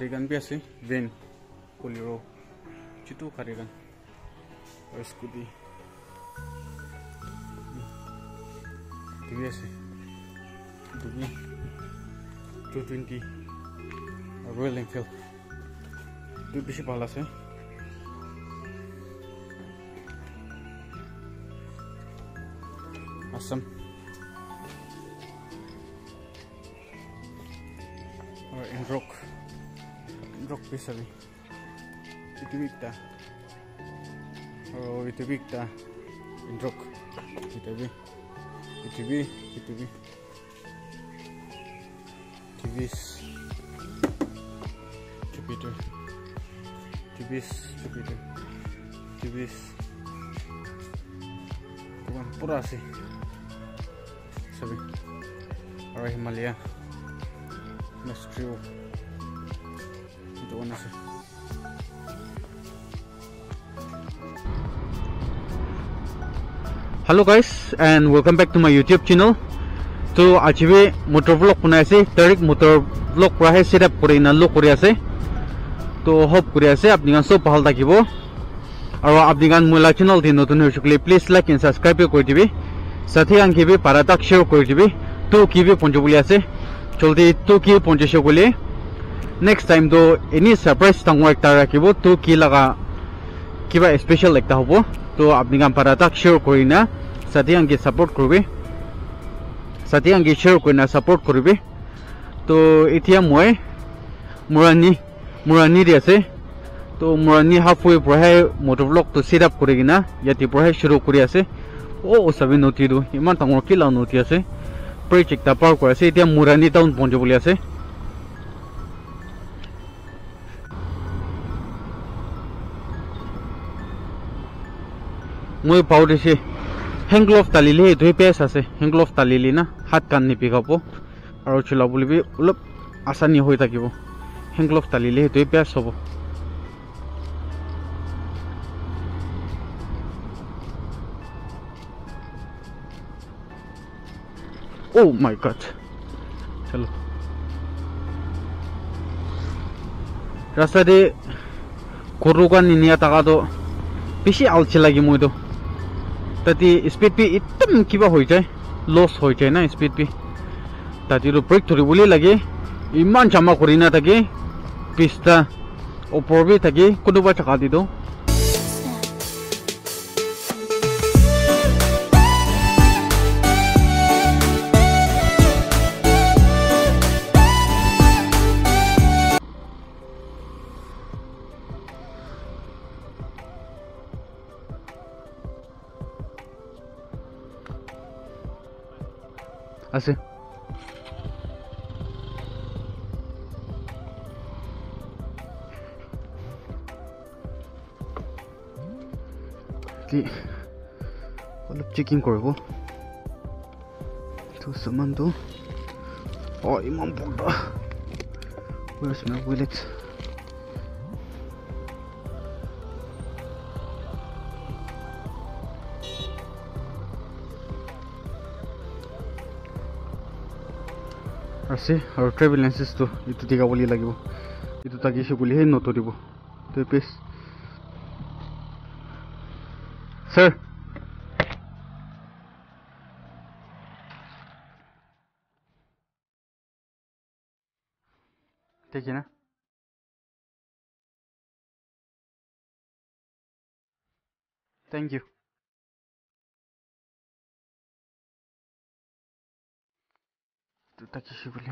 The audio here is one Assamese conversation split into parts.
pura kari kari gan bi ase van bolero chutu kari gan aru scooty two twenty. Royal enfield. Etu bishi bhal ase awesome. Or in rock rock itu itibikta oh itibikta in rock. Itibi itu bi tibis jupiter tibis jupiter tibis bukan pura sih. Sabi arah Himalaya Mestrio doon na siya hello guys and welcome back to my youtube channel. তো আজিবি মোটৰ ব্লগ বনাই আছে ডাইৰেক্ট মোটৰ ব্লগ পৰাহে ছেট আপ কৰি ইনালো কৰি আছে। তো হোপ কৰি আছে আপুনি চব ভাল থাকিব। আৰু আপুনি মোৰ চেনেল দি নতুন হৈছোঁ প্লিজ লাইক এণ্ড ছাবস্ক্ৰাইব কৰি দিবি। সাথে আনকি পাৰা তাক শ্বেয়াৰ কৰি দিবি। তো কি বি পঞ্চ বুলি আছে। জলদি তো কি পঞ্চাছ বুলি নেক্সট টাইম তো এনি ছাৰপ্ৰাইজ ডাঙৰ একটা ৰাখিব তো কি লগা কিবা স্পেচিয়েল একটা হ'ব তো আপুনি পাৰা তাক শ্বেয়াৰ কৰি না সাথে আনকি ছাপোৰ্ট কৰিবি সাথে আনকি শ্বেয়াৰ কৰি না ছাপোৰ্ট কৰিবি তো এতিয়া মই মুৰাণী মুৰাণী দি আছে তো মুৰাণী হাফৱে পৰাহে মটৰ ব্লকটো ছেট আপ কৰি কিনা ইয়াতে পৰাহে শুৰু কৰি আছে অ' চাবি নদীটো ইমান ডাঙৰ কি লাও নদী আছে ব্ৰিজ একটা পাৰ কৰি আছে এতিয়া মুৰাণী টাউন মই পাহৰিছে হেংগ্লভ তালিলি এইটোহে পেজ আছে হেংগ্লভ তালিলি না হাত কাণ নিপিকাব আৰু চিলাবলৈ অলপ আচানি হৈ থাকিব হেংগ্লভ তালিলি সেইটোৱে পেজ হ'ব Oh my god. चलो ৰাস্তাতে সৰু গান নিনিয়া টকাটো বেছি আলচি লাগে মইতো তাতে স্পীড বি একদম কিবা হৈ যায় লছ হৈ যায় না স্পীড বি তাতেতো ব্ৰেক ধৰিবলৈ লাগে ইমান জামা কৰি নাথাকে পিছটা ওপৰ বি থাকে কোনোবা থকা দিতো আছে অলপ চেকিং কৰিব চামানটো অঁ ইমান বগা Where's my wallet? আছে আৰু ট্ৰেভেল লাইচেঞ্চটো এইটো টিকাবলৈ লাগিব। এইটো তাকিছোঁ বুলিহে নতৰিব তো পেজ ছাৰ 딱히 시불해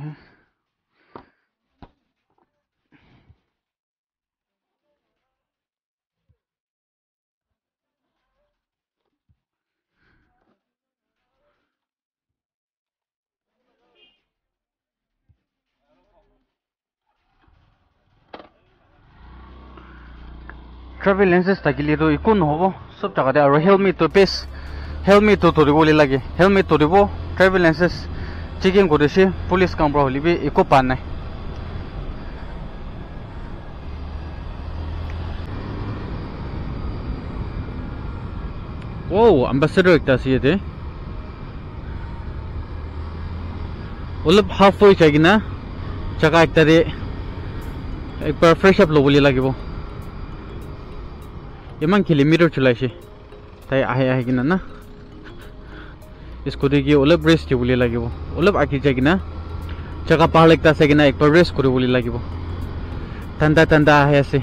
travel lenses ta gilido ikun hobo sab jaga de helmet to base helmet to to rigole lage helmet to ribo travel lenses checking गरेपछि पुलिस कम्पाउन्ड होली भी एको पान नै ओ एम्बेसडर एक तासी हाफ़ वे चाहिए ना चका एक तारे एक बार फ्रेश अप लोगों लगे वो ये माँ किलोमीटर चलाई से ताई आहे आहे कि ना ना স্কুটি কি অলপ ৰেষ্ট দিবলৈ লাগিব অলপ আঁকি যায় কিনা জাগা পাহাৰ একটা আছে কিনা একবাৰ ৰেষ্ট কৰিবলৈ লাগিব ঠাণ্ডা ঠাণ্ডা আহি আছে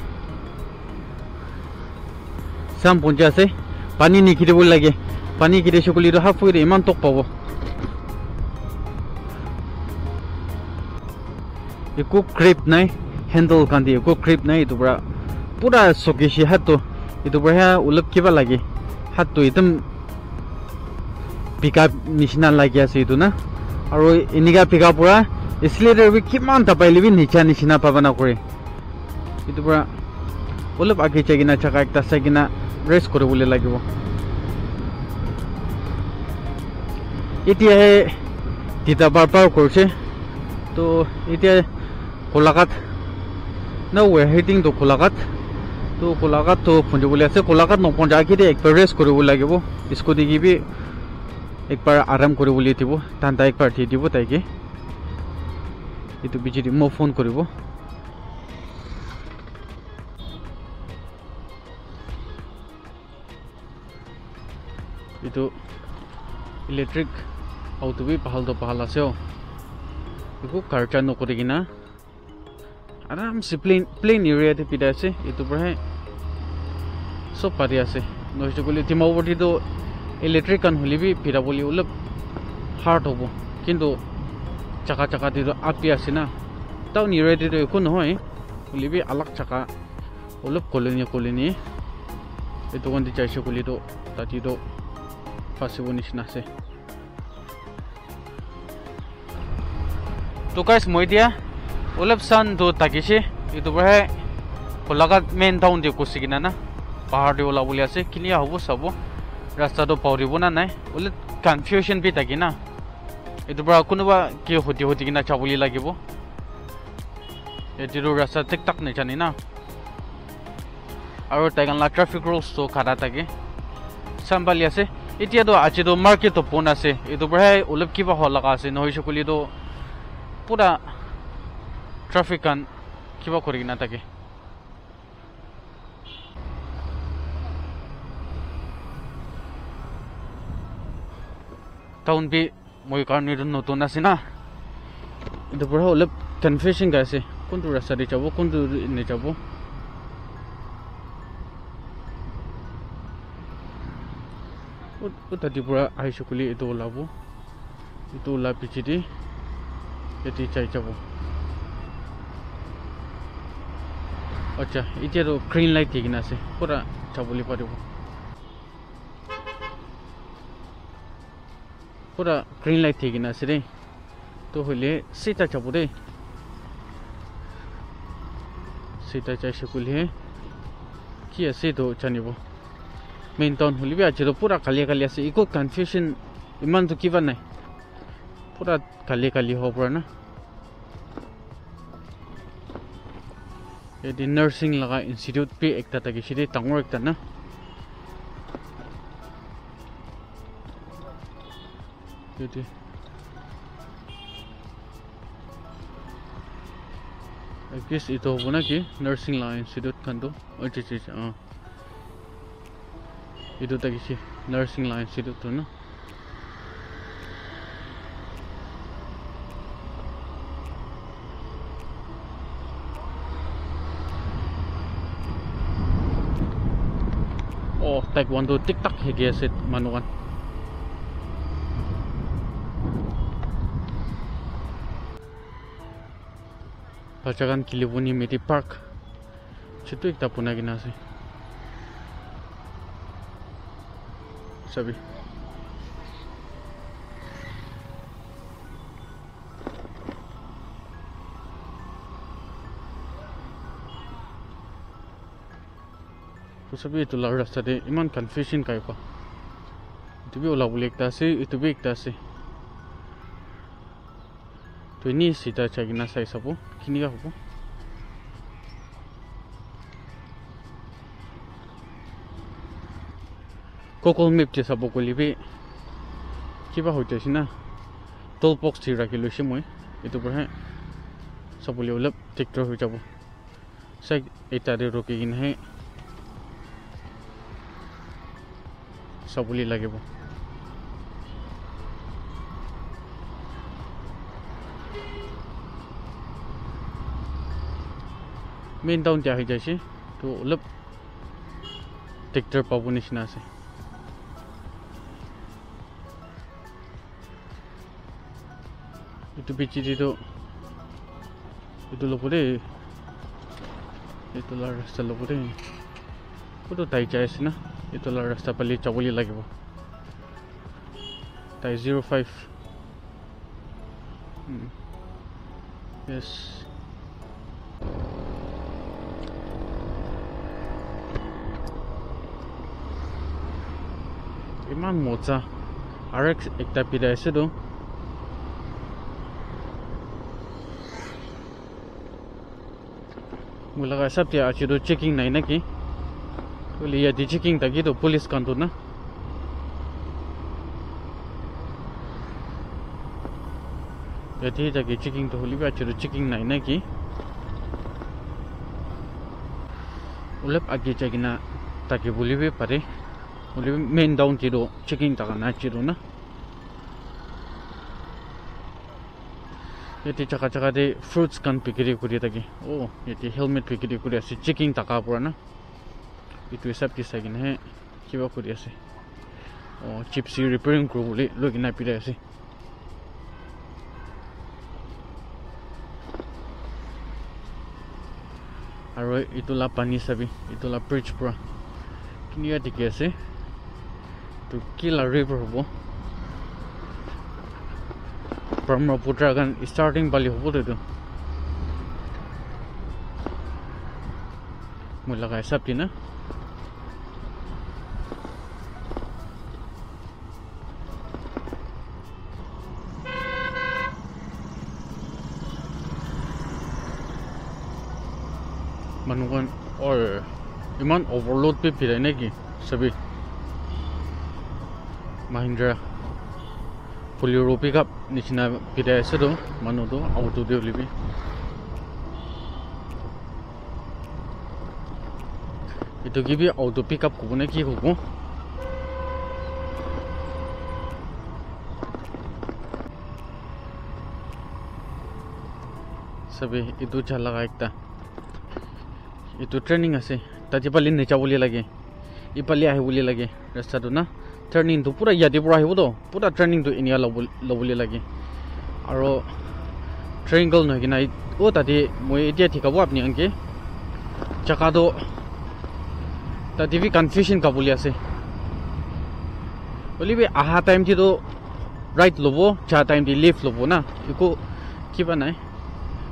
চাম পঞ্চা আছে পানী নিখিদিব লাগে পানী কিদিছে বুলিতো হাফ ফুৰি ইমান টক পাব একো ক্ৰেপ নাই হেণ্ডেল কান্দি একো ক্ৰেপ নাই এইটোৰ পৰা পুৰা চকিছে হাতটো এইটোৰ পৰাহে অলপ কিবা লাগে হাতটো একদম পিক আপ নিচিনা লাগি আছে এইটো না আৰু এনেকুৱা পিক আপ পৰা এচিলেটাৰ কিমান টাপাইলে বি নিচা নিচিনা পাবা নকৰে এইটোৰ পৰা অলপ আগে চাই কিনা চাকা একটা চাই কিনা ৰেষ্ট কৰিবলৈ লাগিব এতিয়াহে তিতাবাৰ পাৰ কৰিছে তো এতিয়া কোলাঘাট ন ৱেৰ হেটিংটো কোলাঘাট তো কোলাঘাটটো খুন্দিবলৈ আছে কোলাঘাট নপঞ্চাকেইটা একবাৰ ৰেষ্ট কৰিব লাগিব স্কুটি কিবি একবাৰ আৰাম কৰিবলৈ দিব ঠাণ্ডা একবাৰ দি দিব তাইকে। এইটো বিজি দিম মই ফোন কৰিব। এইটো ইলেক্ট্ৰিক বি পাহালটো পাহাল আছে অ। একো কাৰ্চাৰ নকৰি কিনা। আৰামছে প্লেইন প্লেইন পিতাই আছে। এইটোৰ পৰাহে চব পাতি আছে। নহৈছে বুলি ডিমাপুৰটিতো इलेक्ट्रिक कन हुली भी फिरा बोली उलब हार्ड होबो किंतु चका चका दे आपी आसी ना ताउ नि रेडी भी अलग चका उलब कोलोनी कोलोनी ए तो कोन चाइसे तो ताती तो फासिबो निसना से तो गाइस मोय दिया सन दो ताकिशे ये तो बहे मेन टाउन दे कोसिगिना ना पहाड़ दे ओला बोली आसे किनिया होबो सबो ৰাস্তাটো পাহৰিব না নাই। অলপ কনফিউশ্যন বি থাকি না। এইটোৰ পৰা কোনোবা কি সুধি সুধি কিনা চাবলৈ লাগিব। এইটো ৰাস্তা ঠিক তাক নাজানি না। আৰু তাইকানলা ট্ৰাফিক ৰুলছটো খাৰা থাকে। চম্ভালি আছে। এতিয়াতো আজিতো মাৰ্কেটটো পোন আছে। এইটোৰ পৰাহে অলপ কিবা হোৱা লগা আছে। নহৈছে বুলিতো পুৰা ট্ৰাফিক কান কিবা কৰি কিনা থাকে। টাউন বি মই কাৰণে এইটো নতুন আছে না এইটোৰ পৰা অলপ কনফিউজিং আছে কোনটো ৰাস্তা দি যাব কোনটো নেযাব তাতিৰ পৰা আহিছোঁ বুলি এইটো ওলাব এইটো ওলাই পিছেদি এটি চাই যাব আচ্ছা এতিয়াতো গ্ৰীণ লাইট দি কিনে আছে পুৰা যাবলৈ পাৰিব पूरा ग्रीन लाइट थे कि ना सिरे तो हुले सीता चपुरे सीता चाय सकुल है कि ऐसे तो चने वो मेन टाउन हुली भी आज तो पूरा खाली खाली से इको कन्फ्यूज़न इमान तो किवन नहीं पूरा खाली खाली हो पूरा ना यदि नर्सिंग लगा इंस्टीट्यूट पे एक तरह की सीधे तंगो एक तरह ना itu deh itu apa lagi? Nursing line situ kan tuh oh cici ah oh. itu tadi sih nursing line situ tuh nah Oh, tag one tuh tiktok ya guys, manuan. taekwondo tiktak higi asit manukan. Pacakan kilibuni meti park. Situ ikta puna ginasi. Sabi. তথাপি এইটো লাৰু ৰাস্তাতে ইমান কনফিউজন কাই পা এইটো বি ওলাবলৈ একটা আছে এইটো বি একটা আছে Το είναι εσύ τα τσαγινά σάις από Κυνήγα από Κόκολ μίπτες από κολυπή Κι είπα χωρίς να Τολπόξ τη ρακελούσι μου Ήτο πρέπει Σα πολύ ολέπ τεκτρό χωρίς από Σα ήτα ρε ροκή γίνα Σα πολύ λάγε από তো এনেই চিধা চাই কিনা চাই চাব কেনেকুৱা হ'ব গুগল মেপ যে চাব গ'লে বি কিবা হৈ যাইছে না টল বক্স দি ৰাখি লৈছে মই এইটোৰ পৰাহে চাবলৈ অলপ ট্ৰেক্টৰ হৈ যাব চাই এটাতে ৰখি কিনেহে চাবলৈ লাগিব মেইন টাউন এতিয়া আহি যাইছে তো অলপ ট্ৰেক্টৰ পাব নিচিনা আছে এইটো বেছি দিটো এইটো ল'ব দেই এইটো লোৱাৰ ৰাস্তা ল'ব দেই ক'তো তাই যাই আছে না এইটো লোৱাৰ ৰাস্তা পালি যাবলৈ লাগিব তাই জিৰ' ফাইভ য়েছ ইমান মজা আৰু 우리 맨 다운 뒤로 체킹다가 날지로나 여기 자가 자가 데 fruits 간 비기리 구리다기 오 여기 helmet 비기리 구리야시 체킹 다가 보라나 이두 세트 사기네 해 기와 구리야시 오 chipsy repairing crew 우리 여기 나 비리야시 아로 이두 라 파니 사비 이두 라 bridge 브라 किनिया टिके से to kill a river hobo Brahmaputra gan starting bali hobo to मुझे लगा सब थी ना manukan or iman overload pe pirai na ki sabi mahindra fully row pickup nishina pida ase tu manu tu auto de libi itu gibi auto pickup kubu ne ki kubu sabi itu jala ka ekta itu training ase tati pali nicha boli lage ipali ahe boli lage rasta tu na ট্ৰেইনিংটো পূৰা ইয়াতে পৰা আহিবতো পূৰা ট্ৰেইনিংটো এনেকুৱা ল'ব ল'বলৈ লাগে আৰু ট্ৰেইংগল নহয় কিনা অ' তাতে মই এতিয়া ঠিক হ'ব আপুনি আনকি জেগাটো তাতে বি কনফিউজন কাবুলি আছে বুলিবি অহা টাইমটিতো ৰাইট ল'ব যোৱা টাইমটি লেফ্ট ল'ব না একো কিবা নাই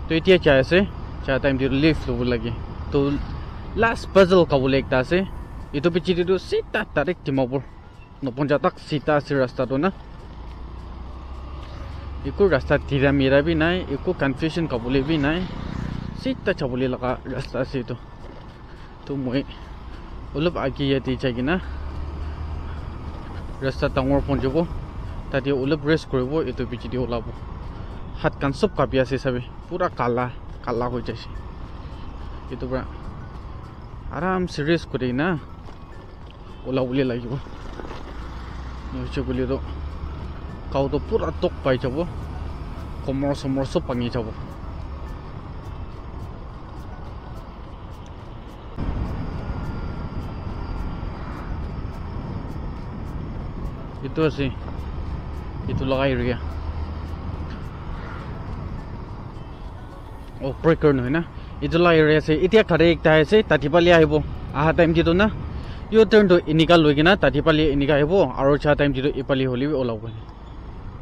তো এতিয়া চাই আছে যোৱা টাইমটি লেফ্ট ল'ব লাগে তো লাষ্ট পাজল কাবলৈ একটা আছে এইটো পিছিটো চিধা direct Dimapur নপঞ্জা তাক চিধা আছে ৰাস্তাটো না একো ৰাস্তা ধিৰা মিৰা বি নাই একো কনফিউজন কাবলৈ বি নাই চিধা চাবলৈ লগা ৰাস্তা আছে এইটো তো মই অলপ আগে ইয়াতে যাই কিনা ৰাস্তা ডাঙৰ পঞ্জাব তাতে অলপ ৰেষ্ট কৰিব এইটো পিছিদি ওলাব হাত কাণ চব কাপি আছে চাবি পূৰা কালা কালা হৈ যাইছে এইটোৰ পৰা আৰামছে ৰেষ্ট কৰি না ওলাবলৈ লাগিব হৈছে বুলিতো গাঁৱতো পূৰা টক পাই যাব কমৰ চমৰ চব ভাঙি যাব এইটো আছে এইটো লগাই এৰিয়া অ ব্ৰেকাৰ নহয় না এইটো লগাই আছে এতিয়া একটা আছে তাঁতি পালি আহিব অহা টাইম যিটো না ইউ টাৰ্ণটো এনেকা লৈ কিনা তাঁতি পালি এনেকা আহিব আৰু চাহ টাইম যিটো ইপালি হ'লে ওলাব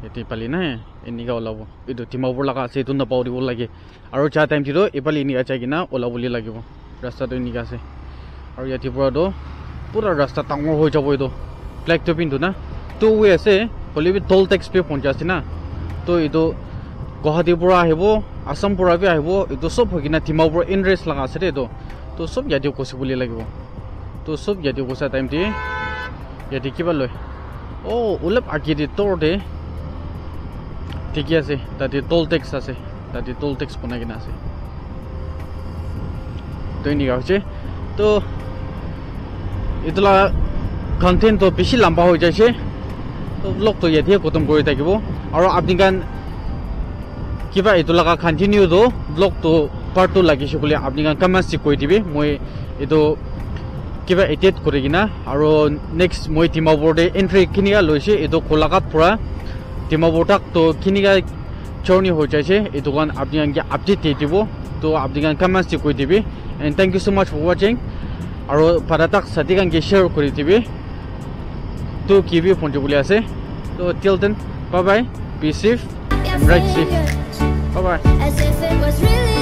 এইটো ইপালি নাই এনেকা ওলাব এইটো টিমাব লগা আছে এইটো নাপাও দিব লাগে আৰু চাহ টাইম যিটো ইপালি এনেকা চাই কিনা ওলাবলৈ লাগিব ৰাস্তাটো এনেকা আছে আৰু ইয়াতে পৰাতো পূৰা ৰাস্তা ডাঙৰ হৈ যাব এইটো ব্লেকটো পিন্ধো না টু ৱে আছে হ'লেও টল টেক্স পে পঞ্চাছ না তো এইটো গুৱাহাটীৰ পৰা আহিব আসাম পৰা বি আহিব এইটো চব হৈ কিনে টিমাৰ পৰা ইণ্টাৰেষ্ট লগা আছে দেই এইটো তো চব ইয়াতে কচিব লাগিব তো চব ইয়াতে কচা টাইম দিয়ে ইয়াতে কিবা লয় অ' অলপ আগেদি তোৰ দে ঠিকে আছে তাতে টল টেক্স আছে তাতে টোল টেক্স বনাই কিনে আছে তো এনেকুৱা হৈছে তো এইটোলা কণ্টেণ্টটো বেছি লম্বা হৈ যাইছে তো ব্লগটো ইয়াতে খতম কৰি থাকিব আৰু আপুনি কাৰণ কিবা এইটো লগা কণ্টিনিউটো ব্লগটো পাৰ্টটো লাগিছে বুলি আপুনি কাৰণ কমেণ্ট চেক কৰি দিবি মই এইটো কিবা এডিট কৰি কিনা আৰু নেক্সট মই ডিমাপুৰতে এণ্ট্ৰি কেনেকুৱা লৈছে এইটো গোলাঘাট পৰা ডিমাপুৰ তাক তো কেনেকুৱা জাৰ্ণি হৈ যাইছে এইটো কাৰণ আপুনি আপডেট দি দিব তো আপুনি চেক কৰি দিবি and thank you so' much for ৱাচিং আৰু পাৰা তাক চাতি কাৰণ শ্বেয়াৰ কৰি দিবি তো কি বি ফোনটো বুলি আছে তো till then bye bye be safe see. fingers bye bye